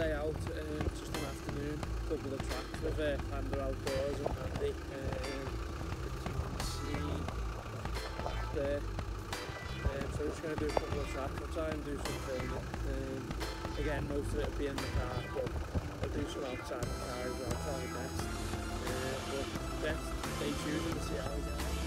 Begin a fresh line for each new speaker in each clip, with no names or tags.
day out, um, just an afternoon, couple of tracks with uh, Panda Outdoors and Andy. Um, see back there. Um, so we're just going to do a couple of tracks. I'll try and do some filming. Um, again, most of it will be in the car, but I'll do some outside the car as well. I'll try my best. Uh, but yeah, stay tuned and see how it goes.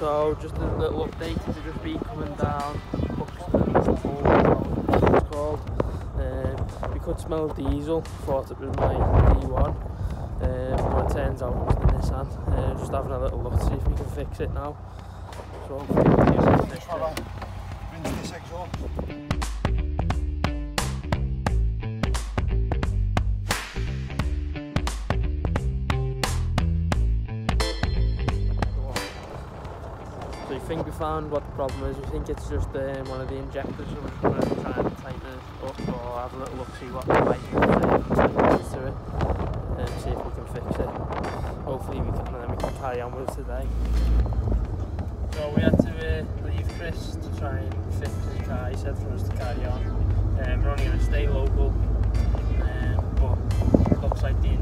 So just a little update to just be coming down Buxton Hall, it's called. Um, we could smell diesel, thought it was my D1, um, but it turns out it was the Nissan. Uh, just having a little look to see if we can fix it now. So hopefully we'll use it next time. Found what the problem is. We think it's just um, one of the injectors. We're going to try and tighten it up or have a little look, see what the right is to it, and see if we can fix it. Hopefully we can, then we can carry on with it today. So we had to uh, leave Chris to try and fix his car. He said for us to carry on. Um, we're only going to stay local, um, but looks like the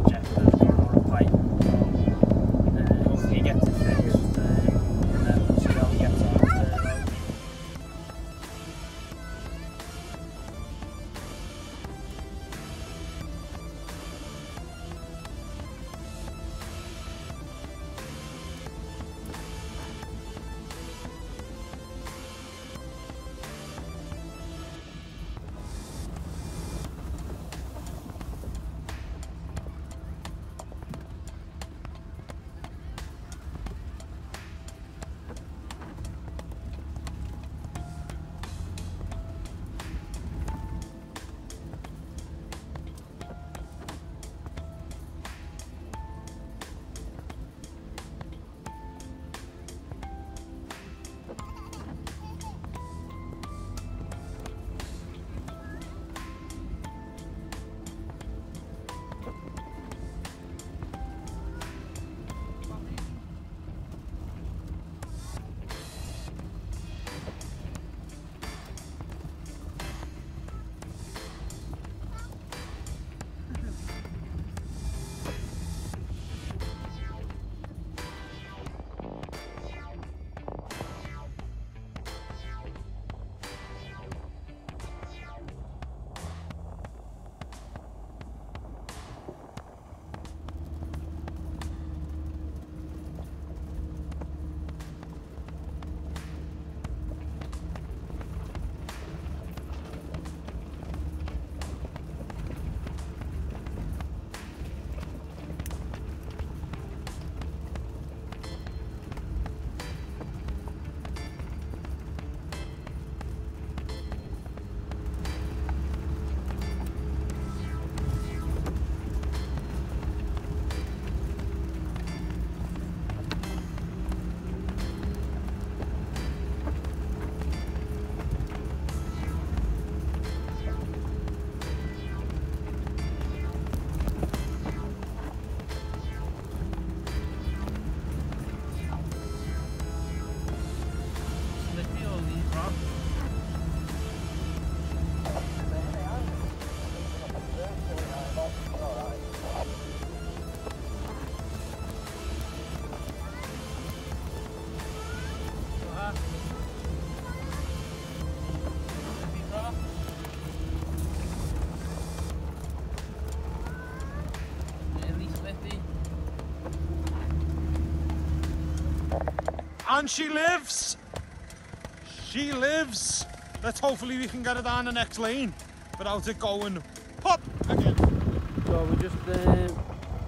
And
she lives. She lives. Let's hopefully we can get it down the next lane without it going pop again.
So we just uh,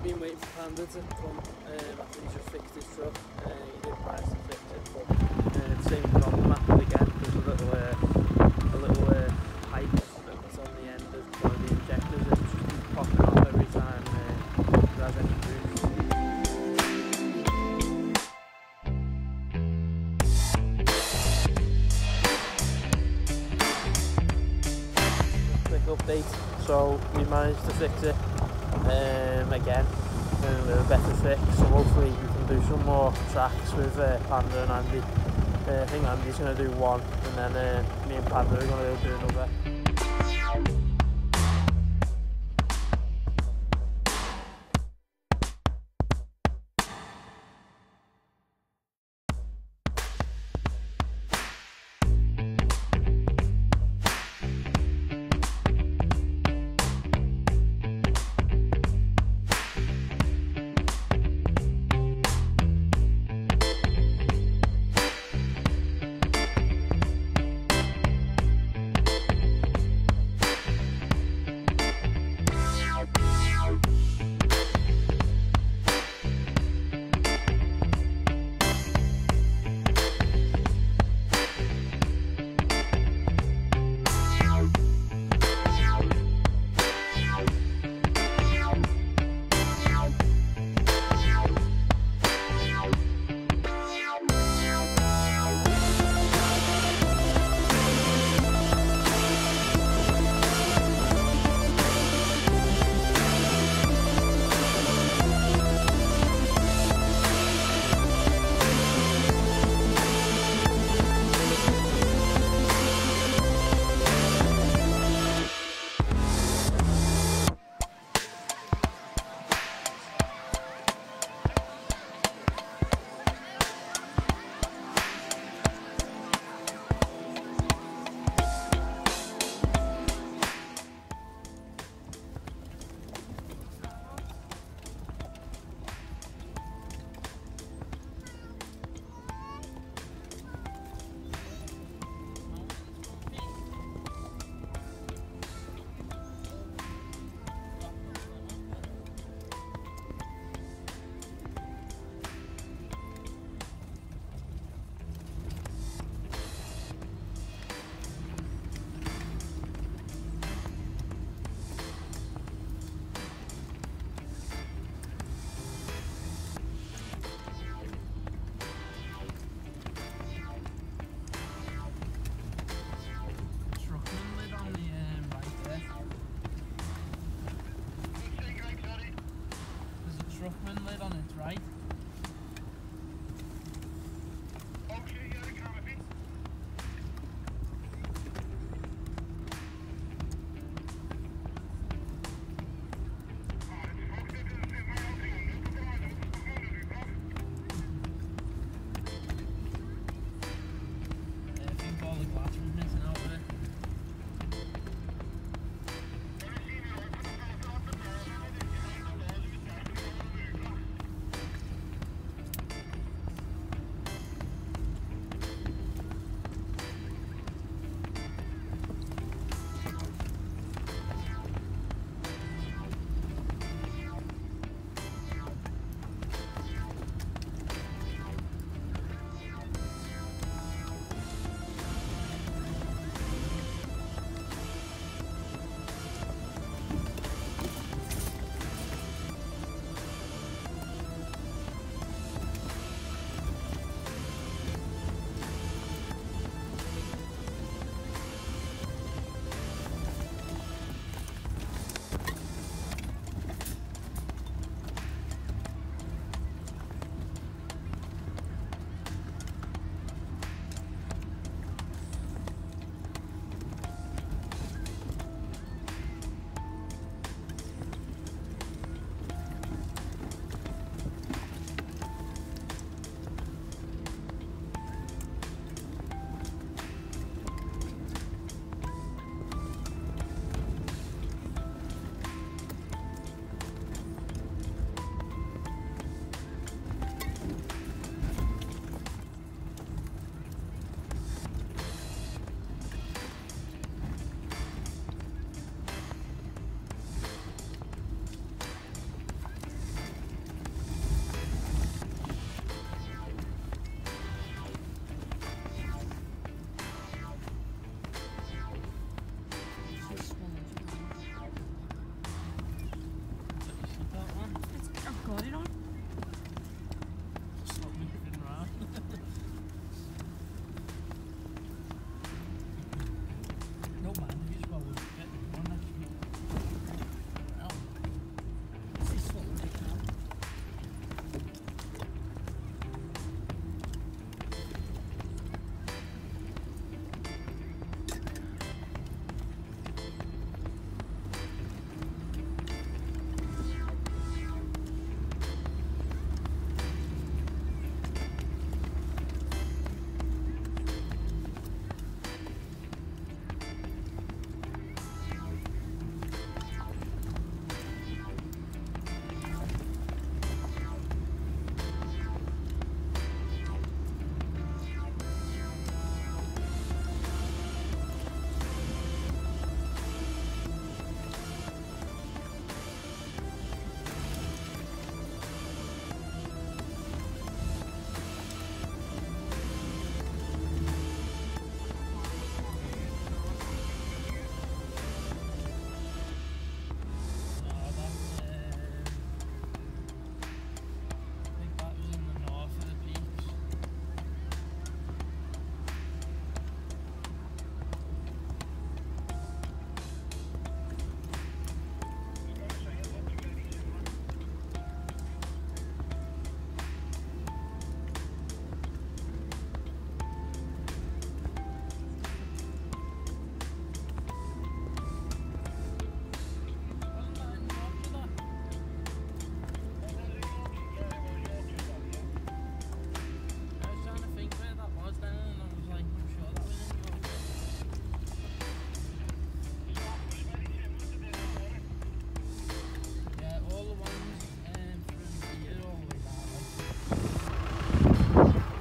been waiting for Panda to come. Um, after he's just fixed his truck. Uh, he did price to fix it, but uh, same problem happened again. There's a little, uh, so we managed to fix it um, again and with a better fix so hopefully we can do some more tracks with uh, Panda and Andy. Uh, I think Andy's going to do one and then uh, me and Panda are going to do another.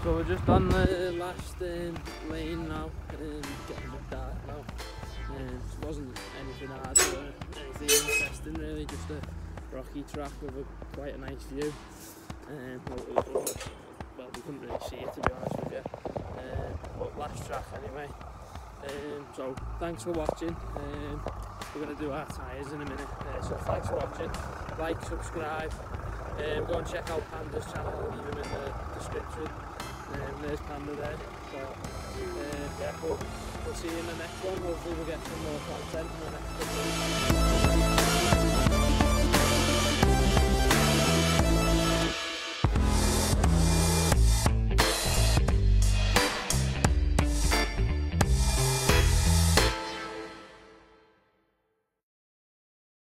So we're just on the last um, lane now, um, getting bit dark now. Um, it wasn't anything hard or anything interesting really, just a rocky track with a, quite a nice view. Um, well, it well, we couldn't really see it to be honest with you. Um, but last track anyway. Um, so thanks for watching. Um, we're going to do our tyres in a minute. Uh, so thanks for watching. Like, subscribe. Um, go and check out Panda's channel. I'll leave him in the description. Um, there's Panda there. So, uh, yeah, we'll, we'll see you in the next one. Hopefully we'll get some more content in the next weeks.